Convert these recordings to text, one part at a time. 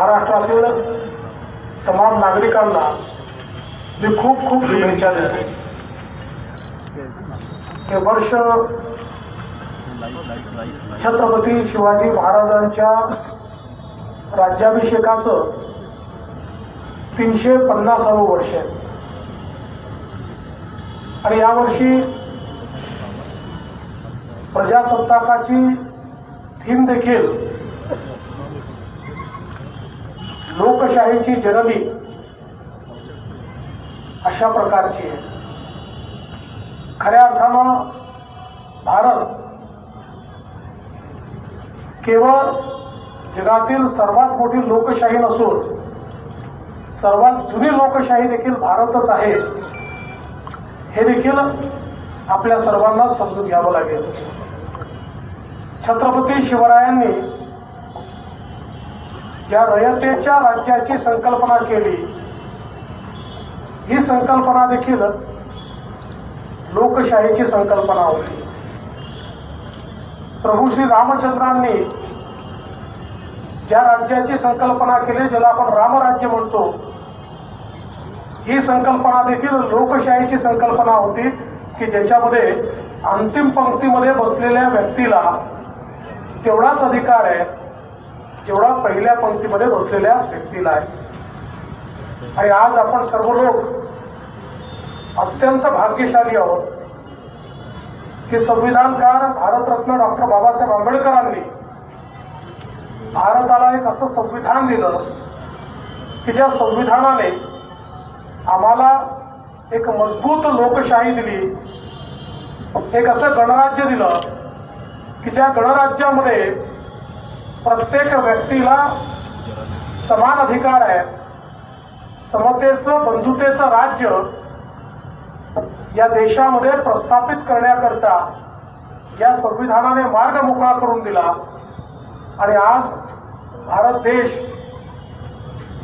महाराष्ट्रातील तमाम नागरिकांना मी खूप खूप शुभेच्छा देतो. हे वर्ष छत्रपती शिवाजी महाराजांच्या राज्याभिषेकाचं तीनशे पन्नासावं वर्ष आहे. आणि यावर्षी प्रजासत्ताकाची थीम देखील लोकशाहीची जननी अशा प्रकारची आहे. खऱ्या अर्थानं भारत केवळ जगातील सर्वात मोठी लोकशाही नसून सर्वात जुनी लोकशाही देखील भारतच आहे. हे देखील आपल्या सर्वांना समजून घ्यावं लागेल. छत्रपती शिवरायांनी ज्या रयतेच्या राज्याची संकल्पना केली. ही संकल्पना देखील लोकशाहीची संकल्पना होती. प्रभू श्री रामचंद्रांनी ज्या राज्याची संकल्पना केली ज्याला आपण रामराज्य म्हणतो ही संकल्पना देखील लोकशाहीची संकल्पना होती की ज्याच्यामध्ये अंतिम पंक्तीमध्ये बसलेल्या व्यक्तीला तेवढाच अधिकार आहे जेवढा पहिल्या पंक्तीमध्ये बसलेल्या व्यक्तीला आहे. आणि आज आपण सर्व लोक अत्यंत भाग्यशाली आहोत की संविधानकार भारतरत्न डॉक्टर बाबासाहेब आंबेडकरांनी भारताला एक असं संविधान दिलं की ज्या संविधानाने आम्हाला एक मजबूत लोकशाही दिली एक असं गणराज्य दिलं की ज्या गणराज्यामध्ये प्रत्येक व्यक्तीला समान अधिकार आहे. समतेचं बंधुतेचं राज्य या देशामध्ये प्रस्थापित करण्याकरता या संविधानाने मार्ग मोकळा करून दिला. आणि आज भारत देश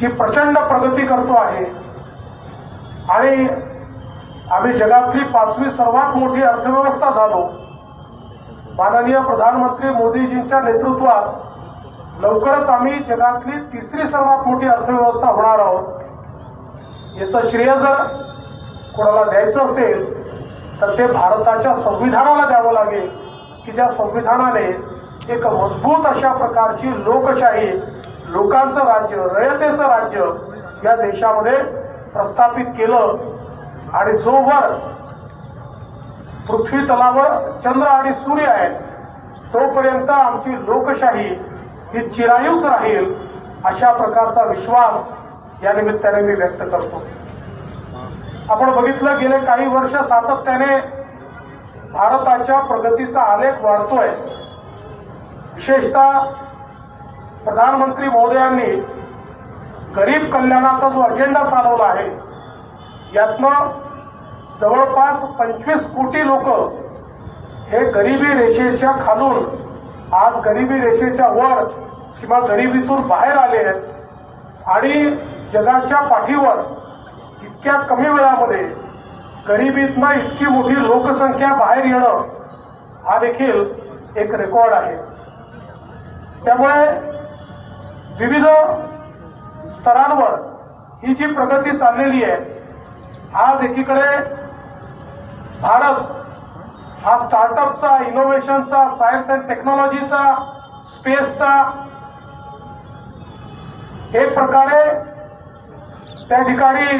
जी प्रचंड प्रगती करतो आहे. आणि आम्ही जगातली पाचवी सर्वात मोठी अर्थव्यवस्था झालो. माननीय प्रधानमंत्री मोदीजींच्या नेतृत्वात लवकरच आम्ही जगातली तिसरी सर्वात मोठी अर्थव्यवस्था होणार आहोत. याचं श्रेय जर कोणाला द्यायचं असेल तर ते भारताच्या संविधानाला द्यावं लागेल की ज्या संविधानाने एक मजबूत अशा प्रकारची लोकशाही लोकांचं राज्य रयतेचं राज्य या देशामध्ये प्रस्थापित केलं. आणि जोवर पृथ्वी तलावर चंद्र आणि सूर्य आहे तोपर्यंत आमची लोकशाही ही चिरायूच राहील अशा प्रकारचा विश्वास या निमित्ताने मी व्यक्त करतो. आपण बघितलं गेले काही वर्ष सातत्याने भारताच्या प्रगतीचा आलेख वाढतोय. विशेषतः प्रधानमंत्री महोदयांनी गरीब कल्याणाचा जो अजेंडा चालवला आहे यातनं जवळपास पंचवीस कोटी लोक हे गरिबी रेषेच्या खालून आज गरिबी रेषेच्या वर किंवा गरिबीतून बाहेर आले आहेत आणि जगाच्या पाठीवर इतक्या कमी वेळामध्ये गरिबीतनं इतकी मोठी लोकसंख्या बाहेर येणं हा देखील एक रेकॉर्ड आहे. त्यामुळे विविध स्तरांवर ही जी प्रगती चाललेली आहे आज एकीकडे भारत हा स्टार्टअपचा इनोव्हेशनचा सायन्स अँड टेक्नॉलॉजीचा स्पेसचा एक प्रकारे त्या ठिकाणी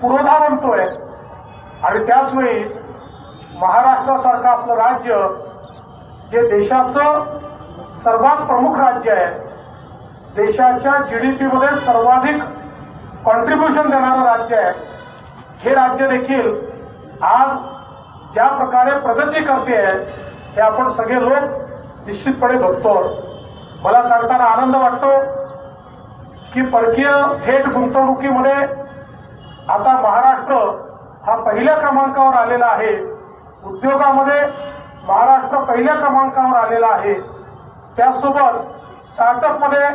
पुरोधा बनतोय. आणि त्याचवेळी महाराष्ट्रासारखं आपलं राज्य जे देशाचं सर्वात प्रमुख राज्य आहे देशाच्या जीडीपी मध्ये सर्वाधिक कॉन्ट्रीब्युशन देणारं राज्य आहे हे राज्य देखील आज ज्या प्रकारे प्रगती करते आहे हे आपण सगळे लोक निश्चितपणे बघतो. मला सांगताना आनंद वाटतो की परकीय थेट गुंतवणुकीमध्ये आता महाराष्ट्र हा पहिल्या क्रमांकावर आलेला आहे. उद्योगामध्ये महाराष्ट्र पहिल्या क्रमांकावर आलेला आहे. त्याचसोबत स्टार्टअपमध्ये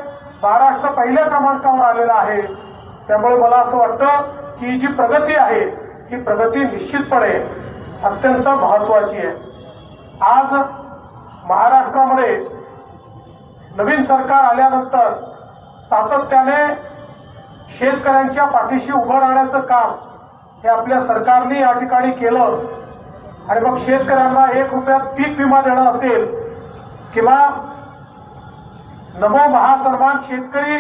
महाराष्ट्र पहिल्या क्रमांकावर आलेला आहे. त्यामुळे मला असं वाटतं की जी प्रगती आहे ही प्रगती निश्चितपणे अत्यंत महत्वाची आहे. आज महाराष्ट्रामध्ये नवीन सरकार आल्यानंतर सातत्याने शेतकऱ्यांच्या पाठीशी उभं राहण्याचं काम हे आपल्या सरकारने या ठिकाणी केलं. आणि मग शेतकऱ्यांना एक रुपयात पीक विमा देणं असेल किंवा नमो महासन्मान शेतकरी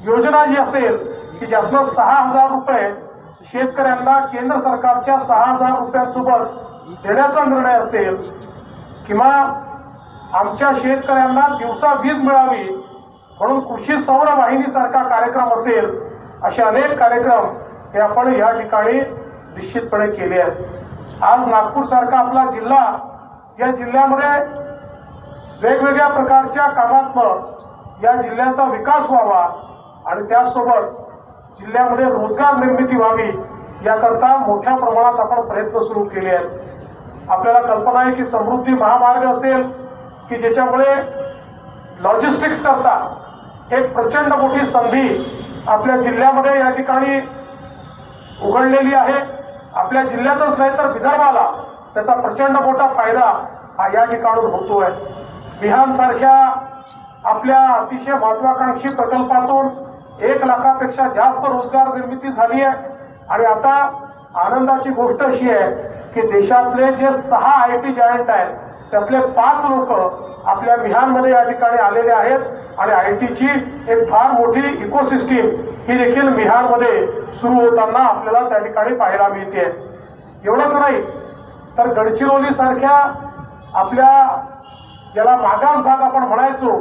योजना जी असेल की ज्यातनं सहा हजार रुपये शेतकऱ्यांना केंद्र सरकारच्या सहा हजार रुपयांसोबत देण्याचा निर्णय असेल किंवा आमच्या शेतकऱ्यांना दिवसा वीज मिळावी म्हणून कृषी सौर वाहिनीसारखा कार्यक्रम असेल असे अनेक कार्यक्रम हे आपण या ठिकाणी निश्चितपणे केले आहेत. आज नागपूर सारखा आपला जिल्हा या जिल्ह्यामध्ये वेगवेगळ्या प्रकारच्या कामातनं या जिल्ह्याचा विकास व्हावा आणि त्यासोबत जिल्ह्यामध्ये रोजगार निर्मिती व्हावी याकरता मोठ्या प्रमाणात आपण प्रयत्न सुरू केले आहेत. आपल्याला कल्पना आहे की समृद्धी महामार्ग असेल की ज्याच्यामुळे लॉजिस्टिक्स करता एक प्रचंड मोठी संधी आपल्या जिल्ह्यामध्ये या ठिकाणी उघडलेली आहे. आपल्या जिल्ह्यातच नाही तर विदर्भाला त्याचा प्रचंड मोठा फायदा हा या ठिकाणून होतोय. विहान सारख्या आपल्या अतिशय महत्वाकांक्षी प्रकल्पातून एक लाखापेक्षा जास्त रोजगार निर्मिती झाली आहे. आणि आता आनंदाची गोष्ट अशी आहे की देशातले जे सहा आय टी जायंट आहेत त्यातले पाच लोक आपल्या मिहानमध्ये या ठिकाणी आलेले आहेत. आणि आय टीची एक फार मोठी इकोसिस्टीम ही देखील मिहानमध्ये सुरू होताना आपल्याला त्या ठिकाणी पाहायला मिळते. एवढंच नाही तर गडचिरोली सारख्या आपल्या ज्याला मागास भाग आपण म्हणायचो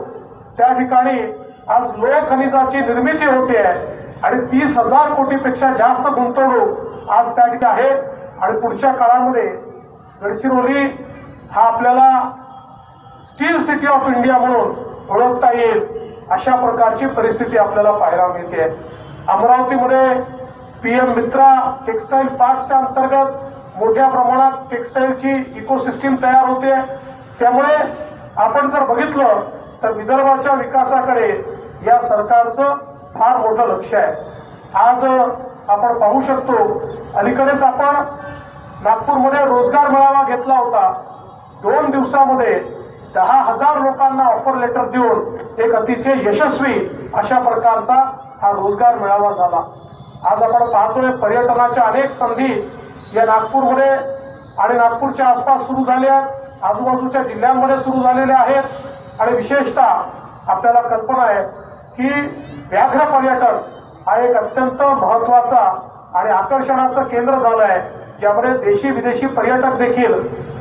त्या ठिकाणी आज लोह खनिजाची निर्मिती होते आहे. आणि तीस हजार कोटीपेक्षा जास्त गुंतवणूक आज त्या ठिकाणी आहे. आणि पुढच्या काळामध्ये गडचिरोली हा आपल्याला स्टील सिटी ऑफ इंडिया म्हणून ओळखता येईल अशा प्रकारची परिस्थिती आपल्याला पाहायला मिळते. अमरावतीमध्ये पीएम मित्रा टेक्सटाईल पार्कच्या अंतर्गत मोठ्या प्रमाणात टेक्सटाईलची इकोसिस्टीम तयार होते. त्यामुळे आपण जर बघितलं तर विदर्भाच्या विकासाकडे या सरकारचं फार मोठं लक्ष आहे. आज आपण पाहू शकतो अलीकडेच आपण नागपूरमध्ये रोजगार मेळावा घेतला होता. दोन दिवसामध्ये दहा हजार लोकांना ऑफर लेटर देऊन एक अतिशय यशस्वी अशा प्रकारचा हा रोजगार मेळावा झाला. आज आपण पाहतोय पर्यटनाच्या अनेक संधी या नागपूरमध्ये आणि नागपूरच्या आसपास सुरू झाल्या आजूबाजूच्या जिल्ह्यांमध्ये सुरू झालेल्या आहेत. आणि विशेषतः आपल्याला कल्पना आहे की व्याघ्र पर्यटन हा एक अत्यंत महत्त्वाचा आणि आकर्षणाचं केंद्र झालं आहे ज्यामध्ये देशी विदेशी पर्यटक देखील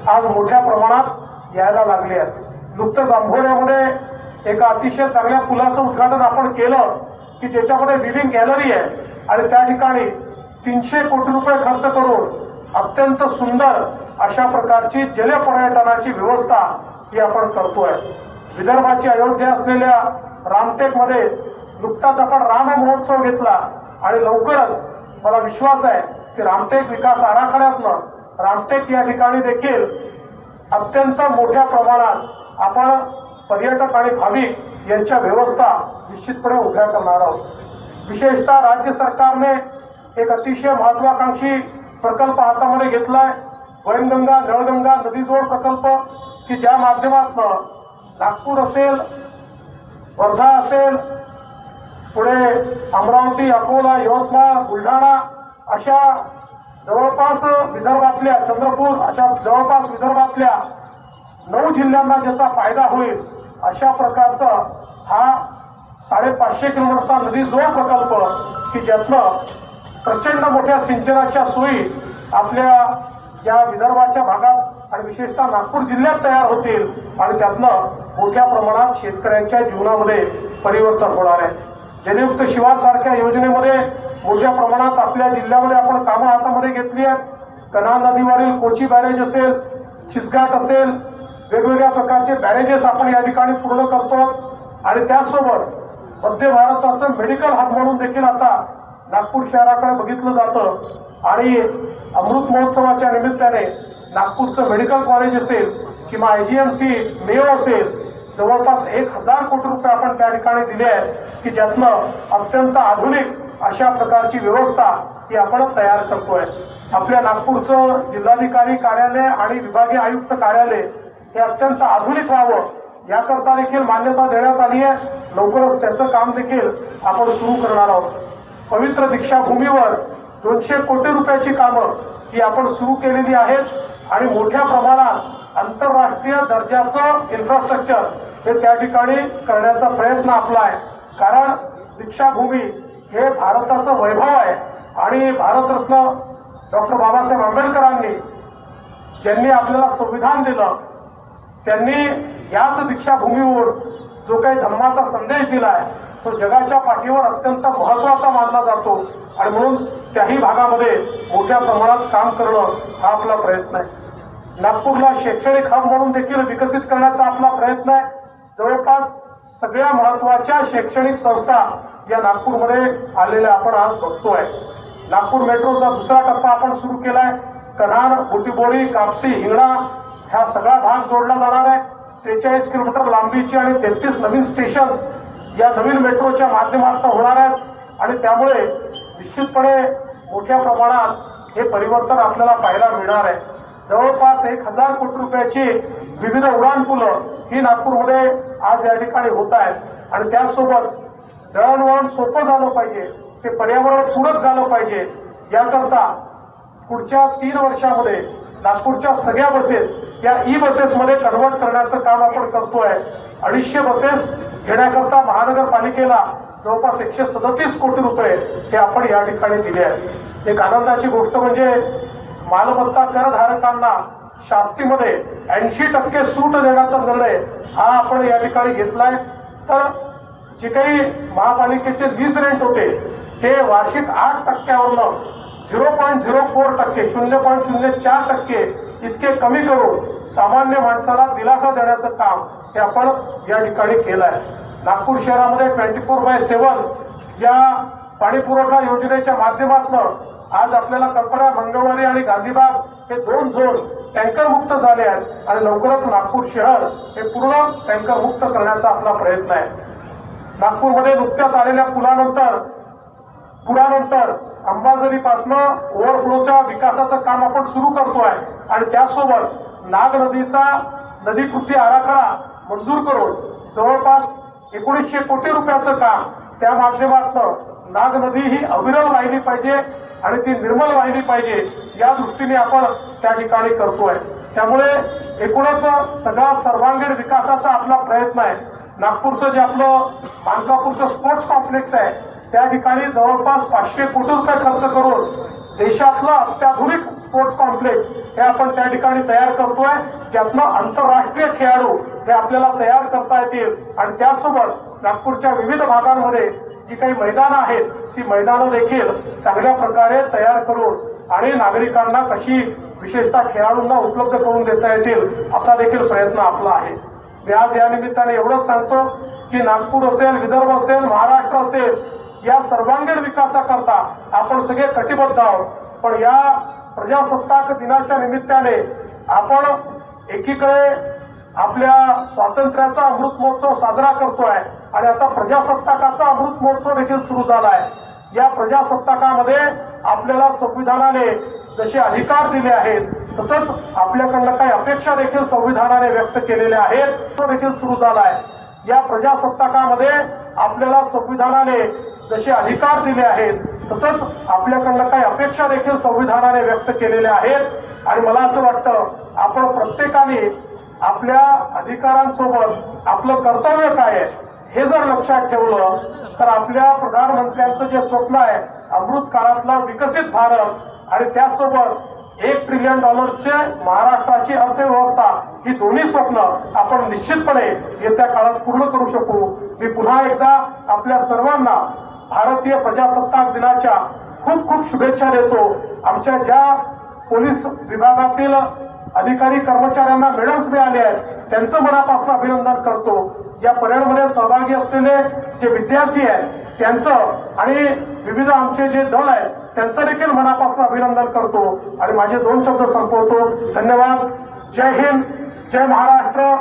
आज मोठ्या प्रमाणात यायला लागले आहेत. नुकतंच आंबोऱ्यामध्ये एका अतिशय चांगल्या पुलाचं उद्घाटन आपण केलं की त्याच्यामध्ये लिव्हिंग गॅलरी आहे आणि त्या ठिकाणी तीनशे कोटी रुपये खर्च करून अत्यंत सुंदर अशा प्रकारची जल पर्यटनाची व्यवस्था ही आपण करतोय. विदर्भाची अयोध्या असलेल्या रामटेकमध्ये नुकताच आपण राम महोत्सव घेतला. आणि लवकरच मला विश्वास आहे की रामटेक विकास आराखड्यातनं रामटेक या ठिकाणी देखील अत्यंत मोठ्या प्रमाणात आपण पर्यटक आणि भाविक यांच्या व्यवस्था निश्चितपणे उभ्या करणार आहोत. विशेषतः राज्य सरकारने एक अतिशय महत्वाकांक्षी प्रकल्प हातामध्ये घेतलाय. वैनगंगा जळगंगा नदीजोड प्रकल्प की ज्या माध्यमातून नागपूर असेल वर्धा असेल पुढे अमरावती अकोला यवतमाळ बुलढाणा अशा जवळपास विदर्भातल्या चंद्रपूर अशा जवळपास विदर्भातल्या नऊ जिल्ह्यांना ज्याचा फायदा होईल अशा प्रकारचा हा साडेपाचशे किलोमीटरचा नदी जो प्रकल्प की ज्यातनं प्रचंड मोठ्या सिंचनाच्या सोयी आपल्या या विदर्भाच्या भागात आणि विशेषतः नागपूर जिल्ह्यात तयार होतील आणि त्यातनं मोठ्या प्रमाणात शेतकऱ्यांच्या जीवनामध्ये परिवर्तन होणार आहे. जलयुक्त शिवार सारख्या योजनेमध्ये मोठ्या प्रमाणात आपल्या जिल्ह्यामध्ये आपण कामं हातामध्ये घेतली आहेत. कना नदीवरील कोची बॅरेज असेल चिसघाट असेल वेगवेगळ्या प्रकारचे बॅरेजेस आपण या ठिकाणी पूर्ण करतो. आणि त्याचसोबत मध्य भारताचं मेडिकल हब म्हणून देखील आता नागपूर शहराकडे बघितलं जातं. आणि अमृत महोत्सवाच्या निमित्ताने नागपूरचं मेडिकल कॉलेज असेल किंवा आयजीएमसी मेयो असेल जवळपास एक हजार कोटी रुपये आपण त्या ठिकाणी दिले आहेत की ज्यातनं अत्यंत आधुनिक अशा प्रकारची व्यवस्था ही आपण तयार करतोय. आपल्या नागपूरचं जिल्हाधिकारी कार्यालय आणि विभागीय आयुक्त कार्यालय हे अत्यंत आधुनिक व्हावं याकरता देखील मान्यता देण्यात आली आहे. लवकरच त्याचं काम देखील आपण सुरू करणार आहोत. पवित्र दीक्षाभूमीवर दोनशे कोटी रुपयाची कामं ती आपण सुरू केलेली आहेत आणि मोठ्या प्रमाणात आंतरराष्ट्रीय दर्जाचं इन्फ्रास्ट्रक्चर हे त्या ठिकाणी करण्याचा प्रयत्न आपला आहे. कारण दीक्षाभूमी हे भारताचं वैभव आहे. आणि भारतरत्न डॉक्टर बाबासाहेब आंबेडकरांनी ज्यांनी आपल्याला संविधान दिलं त्यांनी याच दीक्षाभूमीवर जो काही धम्माचा संदेश दिला आहे तो जगाच्या पाठीवर अत्यंत महत्त्वाचा मानला जातो. आणि म्हणून त्याही भागामध्ये मोठ्या प्रमाणात काम करणं हा आपला प्रयत्न आहे. नागपूरला शैक्षणिक हब म्हणून देखील विकसित करण्याचा आपला प्रयत्न आहे. जवळपास सगळ्या महत्त्वाच्या शैक्षणिक संस्था या नागपूरमध्ये आलेल्या आपण आज बघतोय नागपूर मेट्रोचा दुसरा टप्पा आपण सुरू केलाय. कन्हान बुटीबोडी कापसी हिंगणा ह्या सगळा भाग जोडला जाणार आहे. त्रेचाळीस किलोमीटर लांबीची आणि तेहतीस नवीन स्टेशन्स या नवीन मेट्रोच्या माध्यमातून होणार आहेत. आणि त्यामुळे निश्चितपणे मोठ्या प्रमाणात हे परिवर्तन आपल्याला पाहायला मिळणार आहे. जवळपास एक हजार कोटी रुपयाची विविध उडान पुलं ही नागपूरमध्ये आज या ठिकाणी होत आहेत. आणि त्याचसोबत दळणवळण सोपं झालं पाहिजे. ते पर्यावरण पूरक झालं पाहिजे. याकरता पुढच्या तीन वर्षामध्ये नागपूरच्या सगळ्या बसेस या ई बसेसमध्ये कन्वर्ट करण्याचं काम आपण करतोय. अडीचशे बसेस घेण्याकरता महानगरपालिकेला जवळपास एकशे सदतीस कोटी रुपये हे आपण या ठिकाणी दिले आहेत. एक आनंदाची गोष्ट म्हणजे मालमत्ता करधारकांना शास्तीमध्ये ऐंशी टक्के सूट देण्याचा निर्णय हा आपण या ठिकाणी घेतलाय. तर जे काही महापालिकेचे वीज रेंट होते ते वार्षिक आठ टक्क्यावरनं झिरो पॉईंट झिरो फोर टक्के शून्य पॉईंट शून्य चार टक्के इतके कमी करून सामान्य माणसाला दिलासा देण्याचं काम हे आपण या ठिकाणी केलं आहे नागपूर शहरामध्ये ट्वेंटी फोर बाय सेव्हन या पाणी पुरवठा योजनेच्या माध्यमातून आज आपल्याला कल्पना मंगळवारी आणि गांधीबाग हे दोन झोन टँकर मुक्त झाले आहेत आणि लवकरच नागपूर शहर हे पूर्ण टँकर मुक्त करण्याचा आपला प्रयत्न आहे. नागपूरमध्ये नुकत्याच आलेल्या पुलानंतर पुरानंतर अंबाझरीपासनं ओव्हरफ्लोच्या विकासाचं काम आपण सुरू करतोय. आणि त्याचसोबत नाग नदीचा नदी कृती आराखडा मंजूर करून जवळपास एकोणीसशे कोटी रुपयाचं काम त्या माध्यमातून नाग नदी ही अविरल वाहिली पाहिजे आणि ती निर्मल वाहिली पाहिजे या दृष्टीने आपण त्या ठिकाणी करतोय. त्यामुळे एकूणच सगळा सर्वांगीण विकासाचा आपला प्रयत्न आहे. नागपूरचं जे आपलं मानकापूरचं स्पोर्ट्स कॉम्प्लेक्स आहे त्या ठिकाणी जवळपास पाचशे कोटी रुपये खर्च करून देशातलं अत्याधुनिक स्पोर्ट्स कॉम्प्लेक्स हे आपण त्या ठिकाणी तयार करतोय ज्यातनं आंतरराष्ट्रीय खेळाडू हे आपल्याला तयार करता येतील. आणि त्यासोबत नागपूरच्या विविध भागांमध्ये जी काही मैदानं आहेत ती मैदानं देखील चांगल्या प्रकारे तयार करून आणि नागरिकांना कशी विशेषतः खेळाडूंना उपलब्ध करून देता येतील असा देखील प्रयत्न आपला आहे. मी आज या निमित्ताने एवढंच सांगतो की नागपूर असेल विदर्भ असेल महाराष्ट्र असेल या सर्वांगीण विकासाकरता आपण सगळे कटिबद्ध आहोत. पण या प्रजासत्ताक दिनाच्या निमित्ताने आपण एकीकडे आपल्या स्वातंत्र्याचा अमृत महोत्सव साजरा करतोय आणि आता प्रजासत्ताकाचा अमृत महोत्सव देखील सुरू झालाय. या प्रजासत्ताकामध्ये आपल्याला संविधानाने जसे अधिकार दिले आहेत तसंच आपल्याकडनं काही अपेक्षा देखील संविधानाने व्यक्त केलेल्या आहेत तो देखील सुरू झालाय. या प्रजासत्ताकामध्ये आपल्याला संविधानाने जसे अधिकार दिले आहेत तसंच आपल्याकडनं काही अपेक्षा देखील संविधानाने व्यक्त केलेल्या आहेत. आणि मला असं वाटतं आपण प्रत्येकाने आपल्या अधिकारांसोबत आपलं कर्तव्य काय आहे हे जर लक्षात ठेवलं तर आपल्या प्रधानमंत्र्यांचं जे स्वप्न आहे अमृत काळातला विकसित भारत आणि त्याचसोबत एक ट्रिलियन डॉलरचे महाराष्ट्राची अर्थव्यवस्था ही दोन्ही स्वप्न आपण निश्चितपणे येत्या काळात पूर्ण करू शकू. मी पुन्हा एकदा आपल्या सर्वांना भारतीय प्रजासत्ताक दिनाच्या खूप खूप शुभेच्छा देतो. आमच्या ज्या पोलीस विभागातील अधिकारी कर्मचाऱ्यांना मेडल्स मिळाले आहेत त्यांचं मनापासून अभिनंदन करतो. या परेडमध्ये सहभागी असलेले जे विद्यार्थी आहेत त्यांचं आणि विविध आमचे जे दल आहेत त्यांचं देखील मनापासून अभिनंदन करतो. आणि माझे दोन शब्द संपवतो. धन्यवाद. जय हिंद. जय महाराष्ट्र.